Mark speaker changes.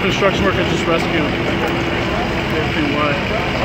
Speaker 1: construction workers just rescuing everything wide.